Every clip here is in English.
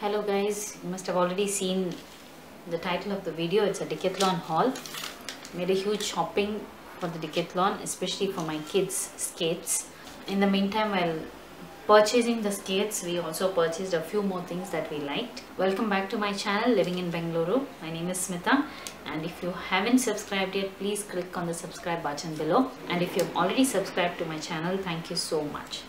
Hello guys, you must have already seen the title of the video. It's a decathlon haul. Made a huge shopping for the decathlon, especially for my kids' skates. In the meantime, while purchasing the skates, we also purchased a few more things that we liked. Welcome back to my channel, Living in Bengaluru. My name is Smita, and if you haven't subscribed yet, please click on the subscribe button below. And if you've already subscribed to my channel, thank you so much.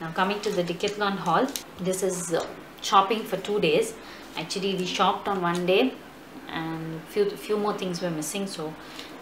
Now coming to the decathlon haul, this is shopping for two days. Actually, we shopped on one day, and few few more things were missing, so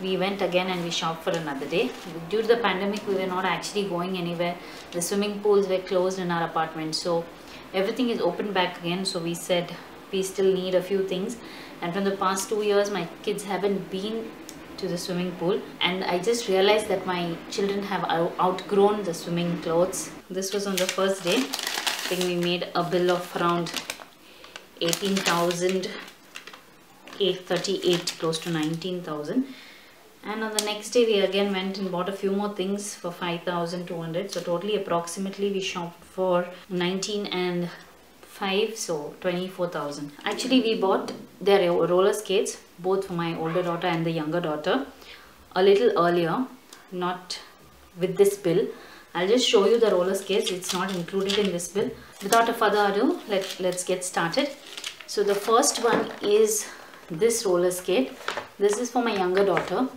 we went again and we shopped for another day. Due to the pandemic, we were not actually going anywhere. The swimming pools were closed in our apartment, so everything is open back again. So we said we still need a few things, and from the past two years, my kids haven't been to the swimming pool and I just realized that my children have outgrown the swimming clothes. This was on the first day. Think we made a bill of around 18,838 close to 19,000 and on the next day we again went and bought a few more things for 5,200 so totally approximately we shopped for 19 and 5 so 24,000 actually we bought their roller skates both for my older daughter and the younger daughter a little earlier not with this bill I'll just show you the roller skates. It's not included in this bill. Without a further ado let, let's get started. So the first one is this roller skate. This is for my younger daughter.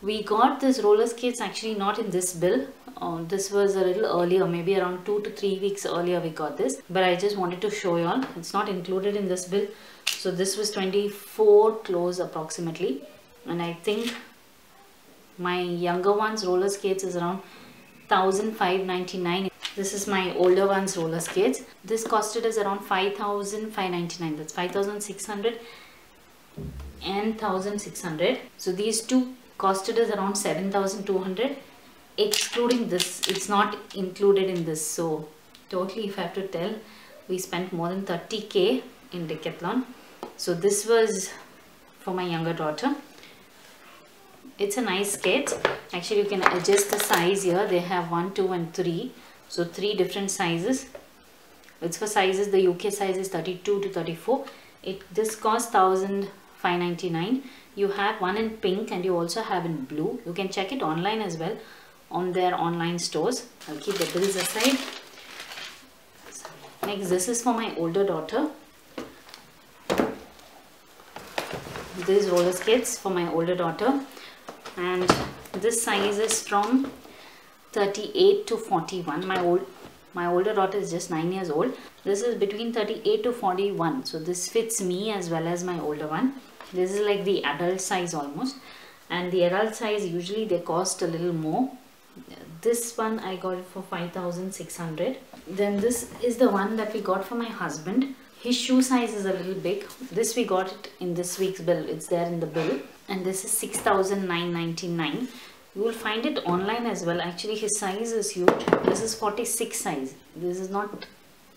We got this roller skates actually not in this bill. Uh, this was a little earlier maybe around two to three weeks earlier we got this. But i just wanted to show you all. It's not included in this bill. So this was 24 close approximately. And i think my younger one's roller skates is around 1599 this is my older one's roller skates. This costed us around 5599 that's 5600 and 1600 so these two costed us around 7200 excluding this it's not included in this. So totally if i have to tell we spent more than 30k in decathlon. So this was for my younger daughter it's a nice skate actually you can adjust the size here. They have one two and three. So three different sizes. It's for sizes the uk size is 32 to 34 it this costs 1599 you have one in pink and you also have in blue. You can check it online as well on their online stores. I'll keep the bills aside. Next this is for my older daughter. These roller skates for my older daughter and this size is from 38 to 41 my old my older daughter is just 9 years old. This is between 38 to 41 so this fits me as well as my older one. This is like the adult size almost. And the adult size usually they cost a little more. This one i got for 5600 then this is the one that we got for my husband. His shoe size is a little big. This we got it in this week's bill. It's there in the bill and this is 6999 you will find it online as well. Actually his size is huge. This is 46 size. This is not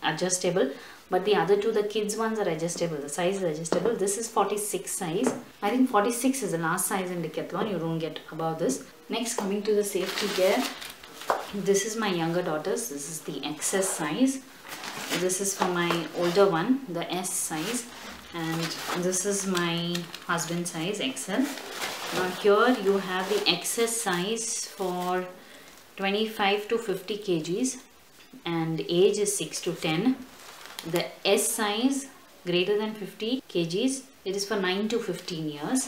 adjustable but the other two the kids ones are adjustable. The size is adjustable. This is 46 size. I think 46 is the last size in decathlon. You don't get above this. Next coming to the safety gear. This is my younger daughter's. This is the xs size. This is for my older one the s size and this is my husband size xl now here you have the xs size for 25 to 50 kgs and age is 6 to 10 the s size greater than 50 kgs it is for 9 to 15 years.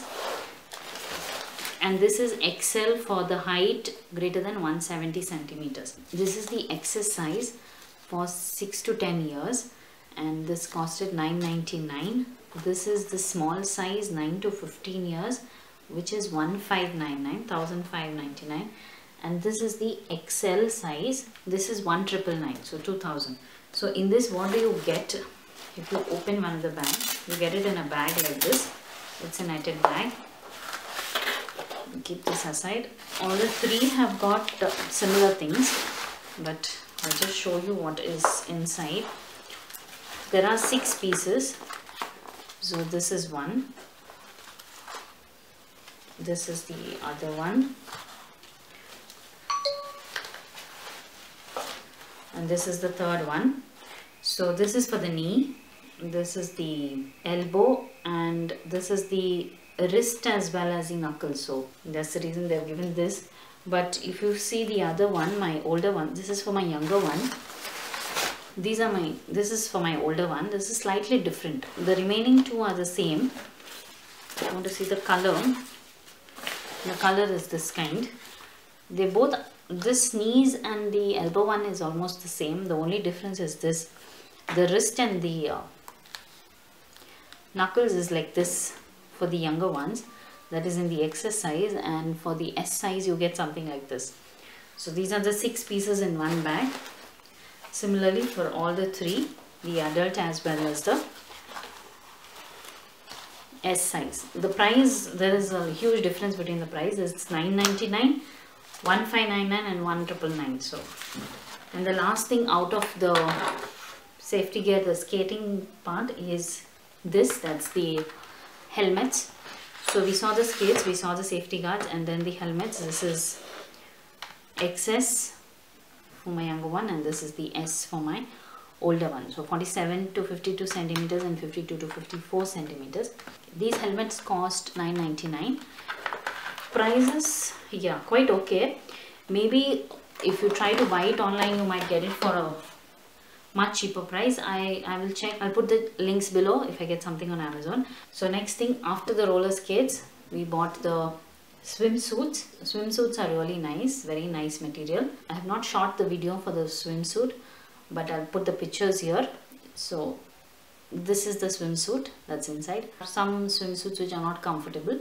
And this is XL for the height greater than 170 centimeters. This is the XS size for 6 to 10 years and this costed 999 this is the small size 9 to 15 years which is 1599 1599 and this is the XL size. This is 1999 so 2000 so in this what do you get? If you open one of the bags you get it in a bag like this. It's a netted bag. Keep this aside. All the three have got similar things but I'll just show you what is inside there are six pieces. So this is one. This is the other one. And this is the third one. So this is for the knee. This is the elbow. And this is the wrist as well as the knuckle. So that's the reason they've given this. But if you see the other one my older one this is for my younger one these are my this is for my older one. This is slightly different. The remaining two are the same. I want to see the color. The color is this kind. They both this knees and the elbow one is almost the same. The only difference is this. The wrist and the uh, knuckles is like this for the younger ones. That is in the XS size and for the S size you get something like this. So these are the six pieces in one bag similarly for all the three the adult as well as the S size. The price there is a huge difference between the price. It's 999 1599 and 1999 so and the last thing out of the safety gear the skating part is this. That's the helmets. So we saw the skates we saw the safety guards and then the helmets. This is XS for my younger one and this is the S for my older one. So 47 to 52 centimeters and 52 to 54 centimeters. These helmets cost 9.99 prices yeah quite okay. Maybe if you try to buy it online you might get it for a much cheaper price. I i will check i'll put the links below if i get something on amazon. So next thing after the roller skates we bought the swimsuits swimsuits are really nice very nice material. I have not shot the video for the swimsuit but i'll put the pictures here. So this is the swimsuit that's inside. Some swimsuits which are not comfortable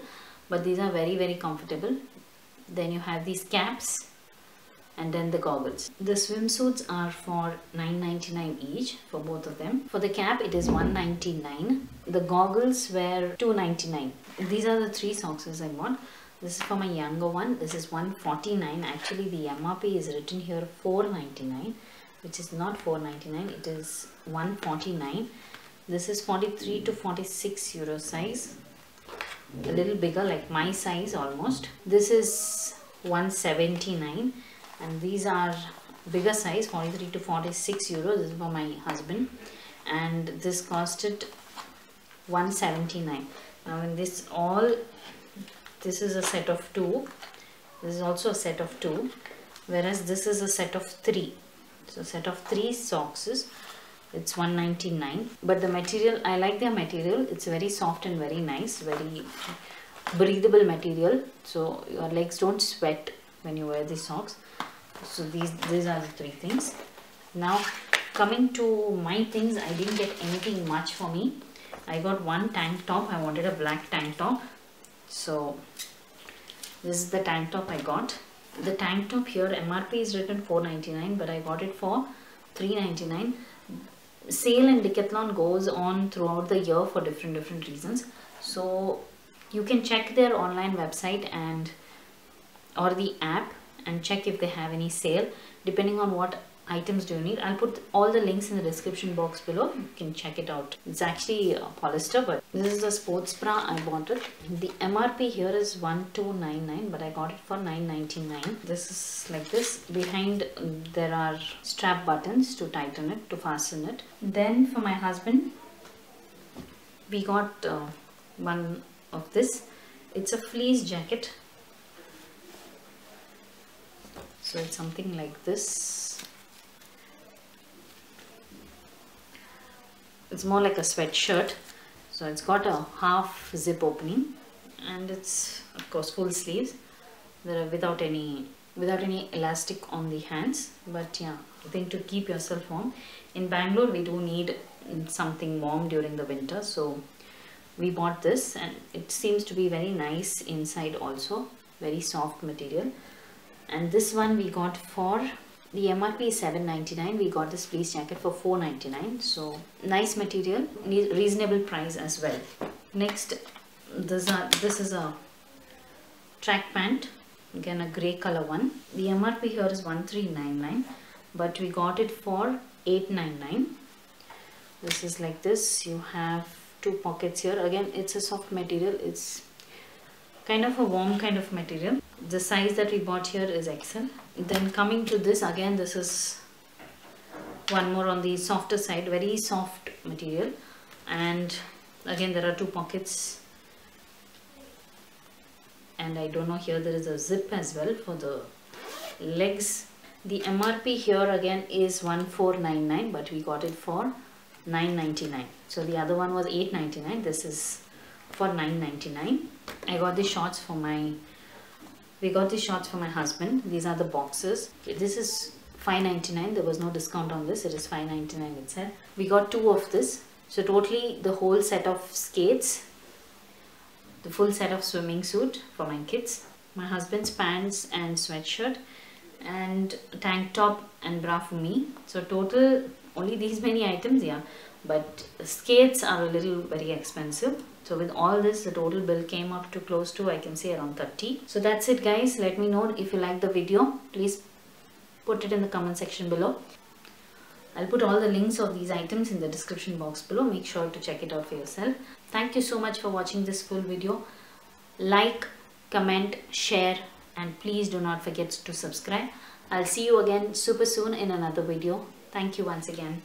but these are very very comfortable. Then you have these caps and then the goggles. The swimsuits are for 9.99 each for both of them. For the cap it is 1.99 the goggles were 2.99 these are the three socks i bought this is for my younger one. This is 149 actually the mrp is written here 499 which is not 499 it is 149 this is 43 to 46 euro size. A little bigger like my size almost. This is 179 and these are bigger size 43 to 46 euros this is for my husband. And this costed 179 now in this all this is a set of two. This is also a set of two whereas this is a set of three. So set of three socks is it's 199 but the material i like their material. It's very soft and very nice very breathable material. So your legs don't sweat when you wear these socks. So these these are the three things. Now coming to my things i didn't get anything much for me. I got one tank top. I wanted a black tank top so this is the tank top i got. The tank top here mrp is written 499 but i got it for 399 sale and decathlon goes on throughout the year for different different reasons. So you can check their online website and or the app and check if they have any sale. Depending on what items do you need. I'll put all the links in the description box below. You can check it out. It's actually polyester but this is a sports bra. I bought it. The mrp here is 1299 but i got it for 999 this is like this. Behind there are strap buttons to tighten it to fasten it. Then for my husband we got uh, one of this. It's a fleece jacket. So it's something like this it's more like a sweatshirt. So it's got a half zip opening. And it's of course full sleeves there are without any without any elastic on the hands. But yeah I think to keep yourself warm. In Bangalore we do need something warm during the winter. So we bought this and it seems to be very nice inside also. Very soft material. And this one we got for the MRP is 7.99 we got this fleece jacket for 4.99 so nice material reasonable price as well. Next this, are, this is a track pant. Again a gray color one. The MRP here is 1399 but we got it for 899 this is like this. You have two pockets here. Again it's a soft material. It's kind of a warm kind of material. The size that we bought here is XL then coming to this again this is one more on the softer side very soft material. And again there are two pockets. And I don't know here there is a zip as well for the legs. The MRP here again is 1499 but we got it for 999 so the other one was 899 this is for 999 I got the shorts for my we got the shorts for my husband. These are the boxes. This is 599 there was no discount on this. It is 599 itself. We got two of this. So totally the whole set of skates the full set of swimming suit for my kids my husband's pants and sweatshirt and tank top and bra for me. So total only these many items yeah. But skates are a little very expensive so with all this the total bill came up to close to I can say around 30 so that's it guys. Let me know if you like the video. Please put it in the comment section below. I'll put all the links of these items in the description box below. Make sure to check it out for yourself. Thank you so much for watching this full video. Like comment share and please do not forget to subscribe. I'll see you again super soon in another video. Thank you once again